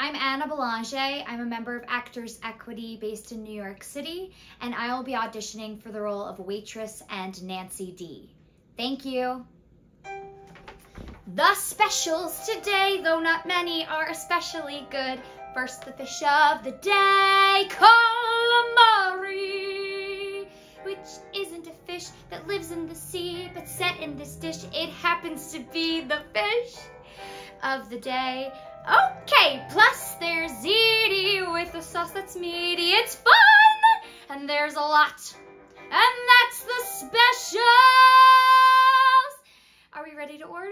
I'm Anna Belanger. I'm a member of Actors Equity based in New York City, and I will be auditioning for the role of Waitress and Nancy D. Thank you. The specials today, though not many, are especially good. First, the fish of the day, calamari, which isn't a fish that lives in the sea, but set in this dish, it happens to be the fish of the day. Okay, sauce that's meaty. It's fun, and there's a lot, and that's the specials. Are we ready to order?